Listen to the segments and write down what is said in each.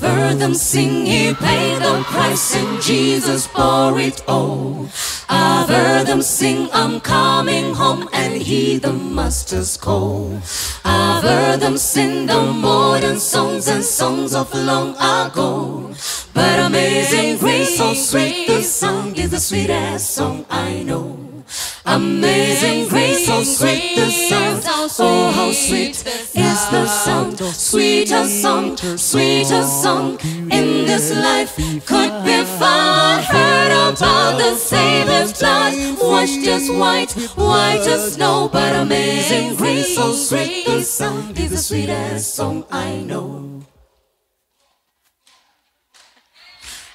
I've heard them sing, He paid the price and Jesus bore it all. I've heard them sing, I'm coming home and heed the master's call. I've heard them sing the modern songs and songs of long ago. But amazing grace, so sweet the song is the sweetest song I know. Amazing grace, so sweet the sound. Oh, how sweet the sound. Sweeter song, sweeter song in this life could be found. Heard about the Savior's blood, washed as white, white as snow. But amazing grace, so sweet the sound is the sweetest song I know.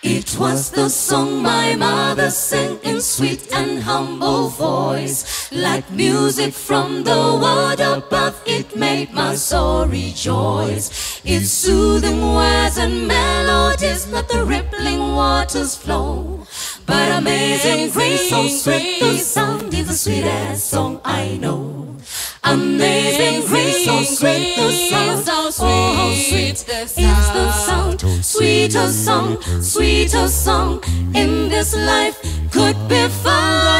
It was the song my mother sang in sweet and humble voice. Like music from the world above, it made my soul rejoice. Its soothing words and melodies let the rippling waters flow. But amazing grace, so sweet the sound is the sweetest song I know. Amazing grace, so sweet the sound, oh how sweet is the sound, sweeter song, sweeter song in this life could be found.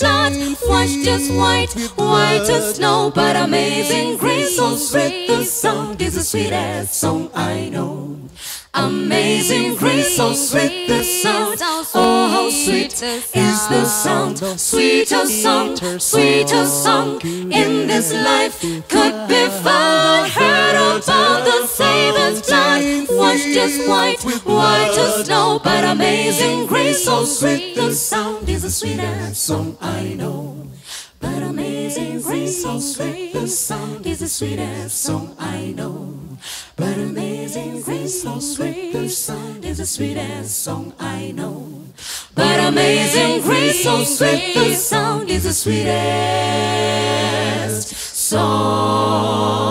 Blood, washed as white, white as snow. But amazing grace, so sweet the sound is the sweetest song I know. Amazing grace, so sweet the sound. Oh, how sweet is the sound. Sweeter song, sweeter song in this life could be found. Heard about the Savior's blood, as white, white as snow. But amazing grace, so sweet the sound is the sweetest song I know. But amazing grace, so sweet the sound is the sweetest song I know. But amazing grace, so sweet the sound is the sweetest song I know. But amazing grace, so sweet the sound is the sweetest song